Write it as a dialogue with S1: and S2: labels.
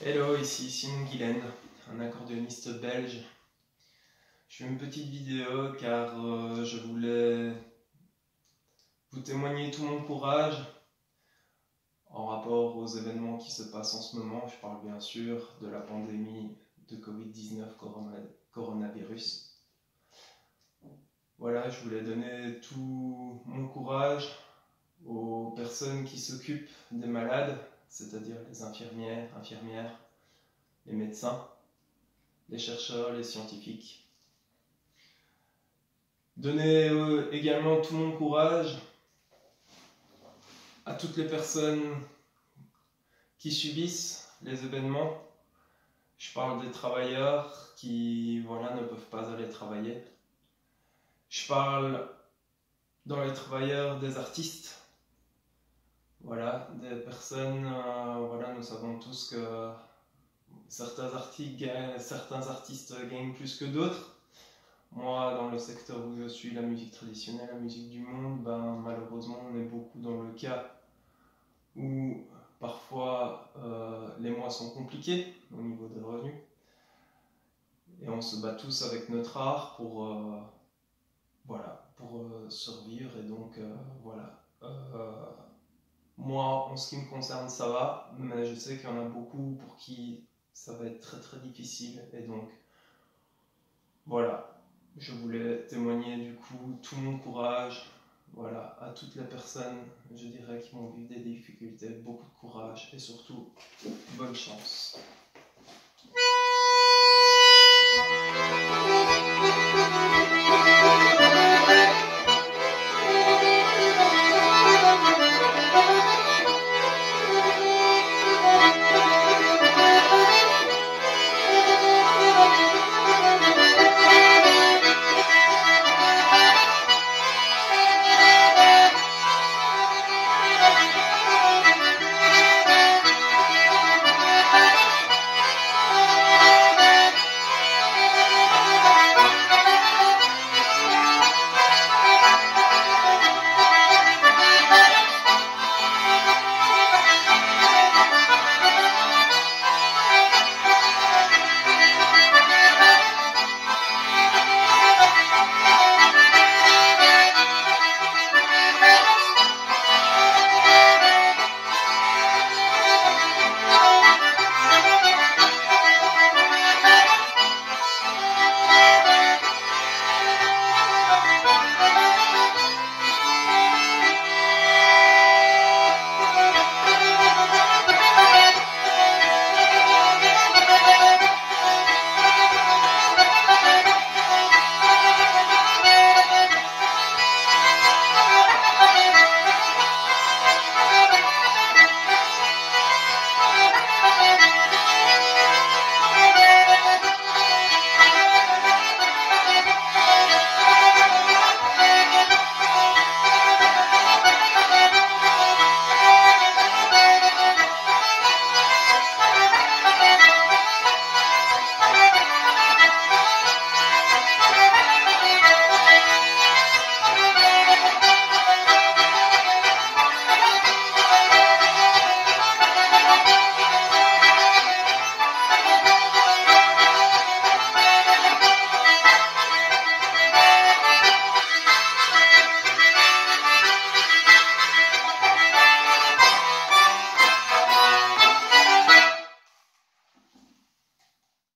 S1: Hello, ici Simon Guilaine, un accordéoniste belge. Je fais une petite vidéo car euh, je voulais vous témoigner tout mon courage en rapport aux événements qui se passent en ce moment. Je parle bien sûr de la pandémie de Covid-19 coronavirus. Voilà, je voulais donner tout mon courage aux personnes qui s'occupent des malades, c'est-à-dire les infirmières, infirmières, les médecins, les chercheurs, les scientifiques. Donner euh, également tout mon courage à toutes les personnes qui subissent les événements. Je parle des travailleurs qui voilà, ne peuvent pas aller travailler. Je parle dans les travailleurs des artistes voilà, des personnes, euh, voilà, nous savons tous que certains, artistes, gagnent plus que d'autres. Moi, dans le secteur où je suis, la musique traditionnelle, la musique du monde, ben, malheureusement, on est beaucoup dans le cas où parfois euh, les mois sont compliqués au niveau des revenus. Et on se bat tous avec notre art pour, euh, pour survivre. Et donc, voilà moi, en ce qui me concerne, ça va, mais je sais qu'il y en a beaucoup pour qui ça va être très très difficile. Et donc, voilà, je voulais témoigner du coup tout mon courage, voilà, à toutes les personnes, je dirais, qui vont vivre des difficultés, beaucoup de courage et surtout, bonne chance.